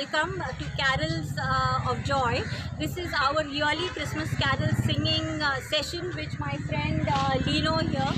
welcome to Carols uh, of Joy. This is our yearly Christmas carol singing uh, session, which my friend uh, Lino here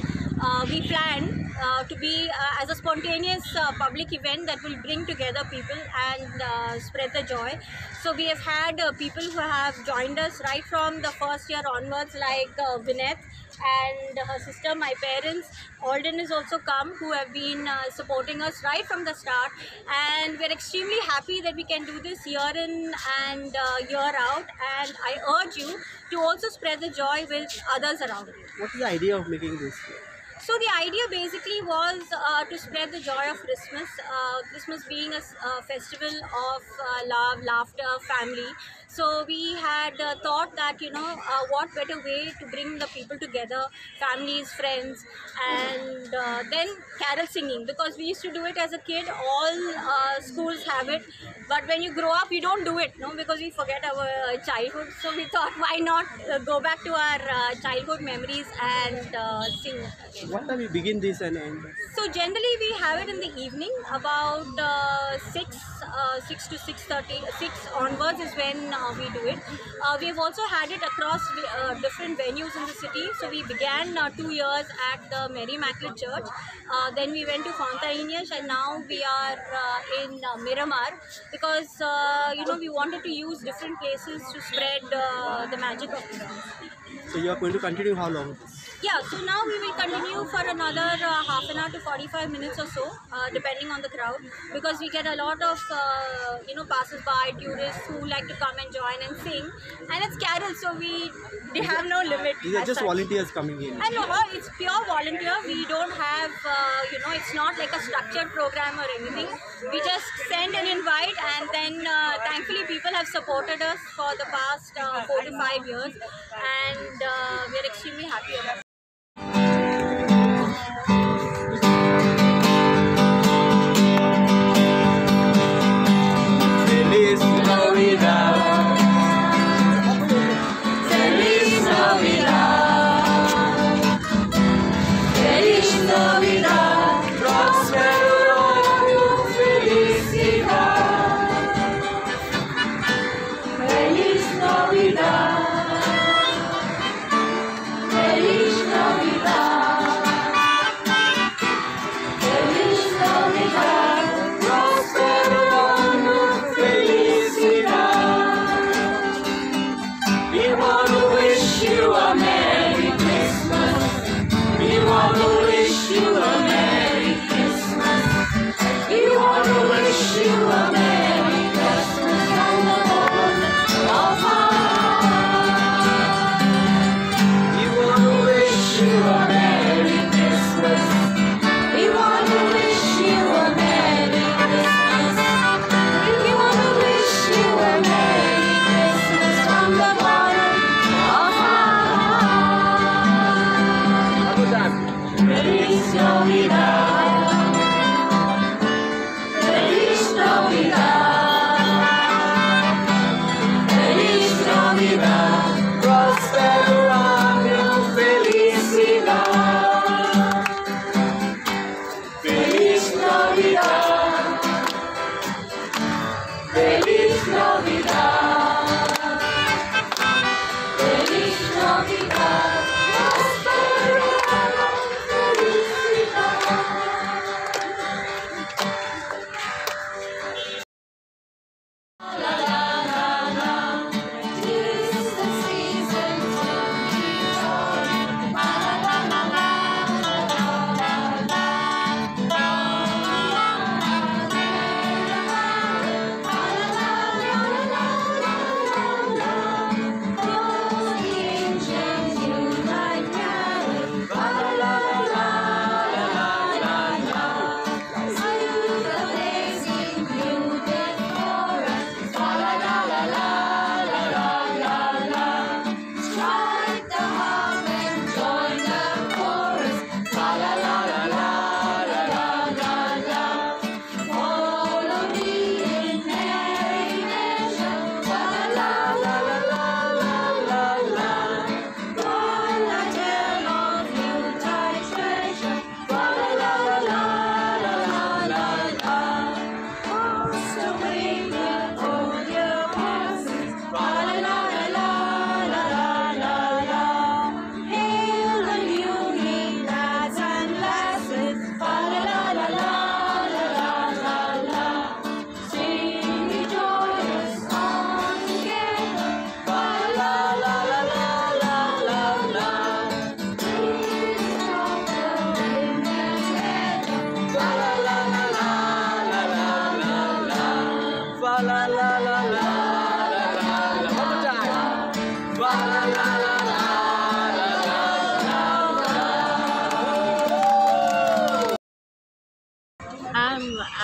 uh, we planned uh, to be uh, as a spontaneous public event that will bring together people and spread the joy. So we have had people who have joined us right from the first year onwards, like Vineth and her sister, my parents. Alden has also come, who have been uh, supporting us right from the start, and we're extremely happy that we can do this year in and uh, year out. And I urge you to also spread the joy with others around you. What is the idea of making this? So the idea basically was uh, to spread the joy of Christmas. Uh, Christmas being a a festival of uh, love, laughter, family. So we had uh, thought that you know uh, what better way to bring the people together, families, friends, and uh, then carol singing because we used to do it as a kid. All uh, schools have it, but when you grow up, you don't do it, no, because we forget our uh, childhood. So we thought, why not uh, go back to our uh, childhood memories and uh, sing again. What time we begin this and end? So generally we have it in the evening about uh, 6, uh, 6 to 6.30, 6 onwards is when we do it. Uh, we have also had it across uh, different venues in the city. So we began uh, two years at the Mary Immaculate Church. Then we went to Fontainhas and now we are in Miramar because, you know, we wanted to use different places to spread the magic of Christmas. So you are going to continue how long? Yeah, so now we will continue for another uh, half an hour to 45 minutes or so, uh, depending on the crowd, because we get a lot of, uh, you know, passers-by, tourists who like to come and join and sing. And it's carol, so we they have no limit. These are just such. volunteers coming in. And no, it's pure volunteer. We don't have, uh, you know, it's not like a structured program or anything. We just send an invite, and then uh, thankfully people have supported us for the past uh, four to five years, and uh, we're extremely happy about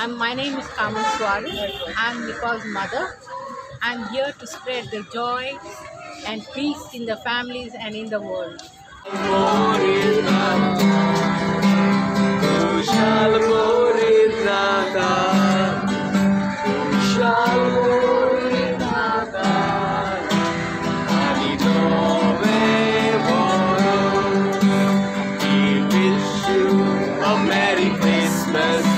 I'm, I'm, my name is Kamal Suarez. I'm Nicole's mother. I'm here to spread the joy and peace in the families and in the world. Merry Christmas.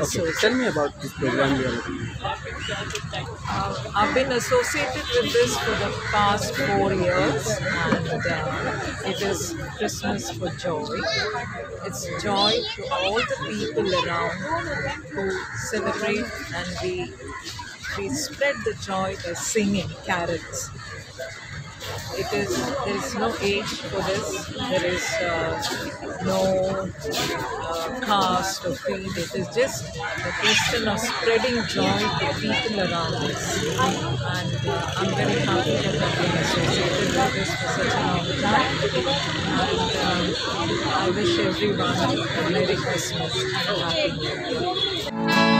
Okay, D'Souza. tell me about this program you are looking Uh, I've been associated with this for the past four years, and uh, it is Christmas for Joy. It's joy to all the people around who celebrate, and we we spread the joy by singing carols. It is there is no age for this. There is uh, no uh, caste or creed. It is just a question of spreading joy to people around us. And uh, I'm very happy that I've been associated with this for such a long time. And um, I wish everyone a Merry Christmas and a Happy New Year.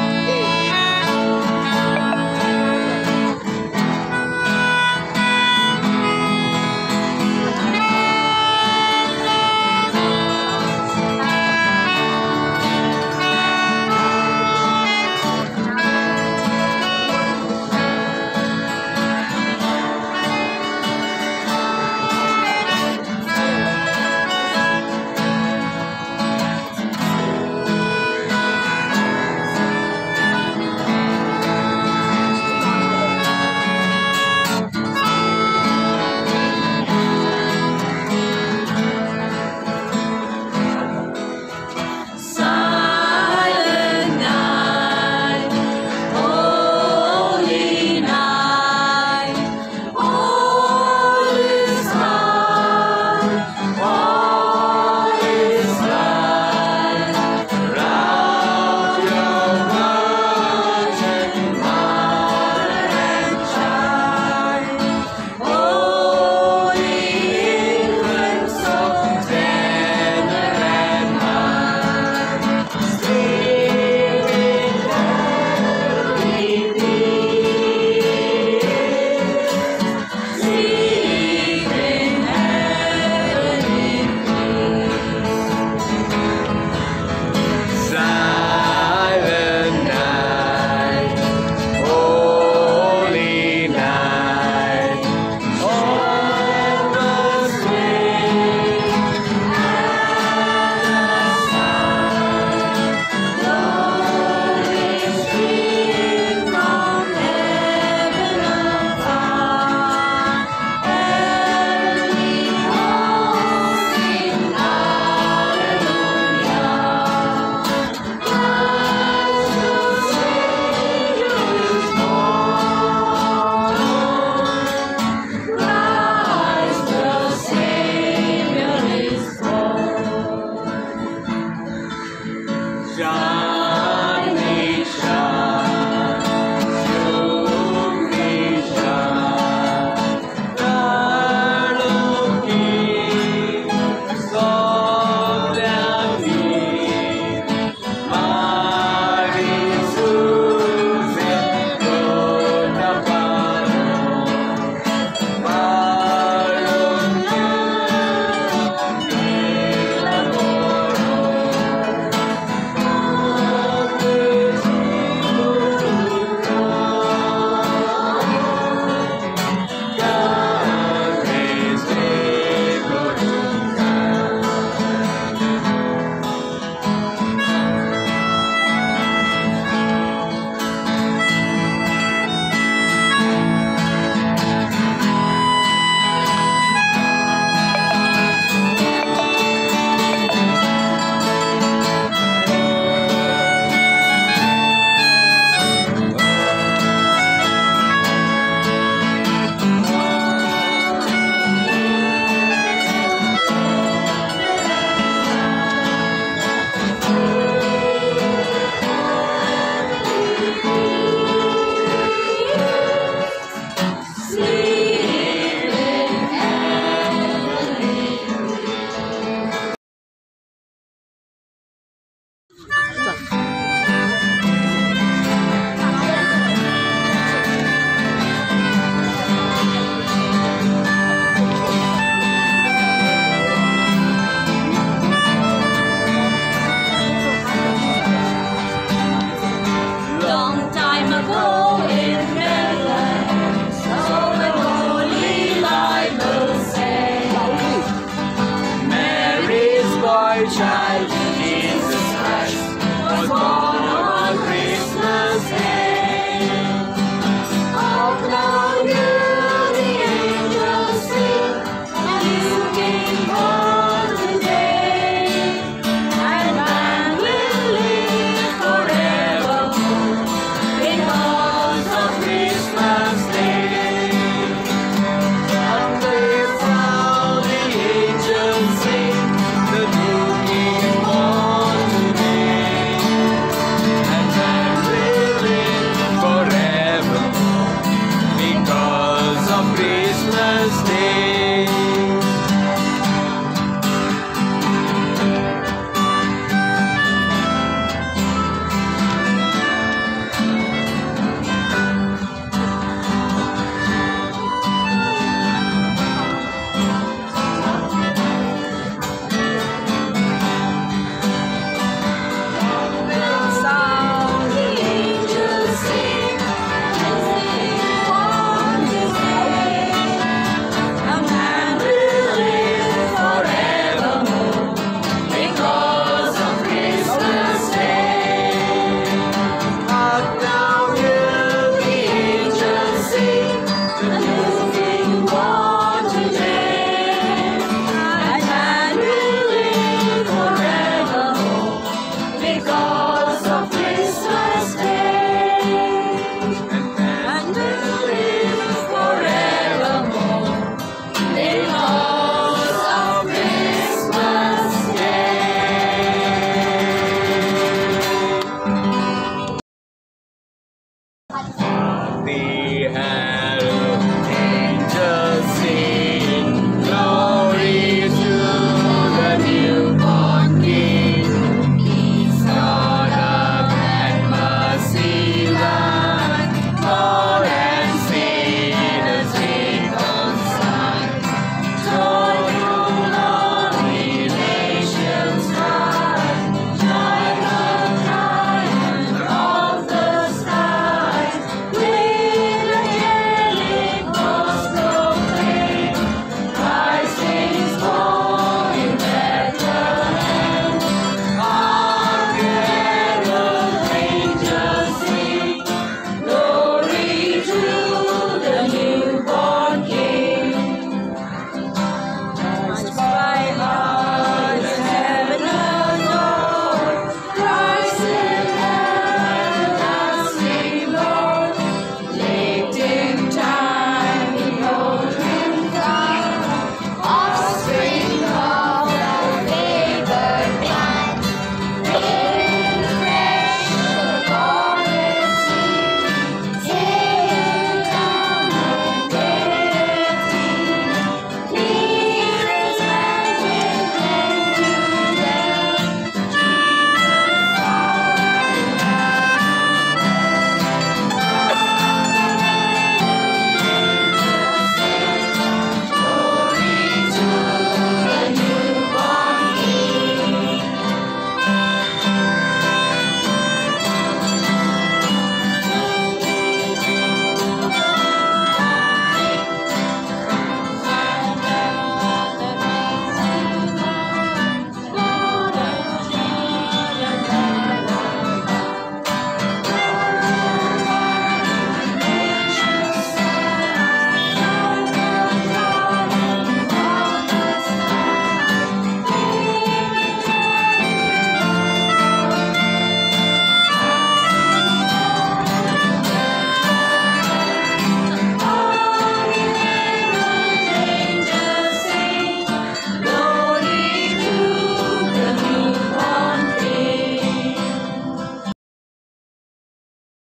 go in there.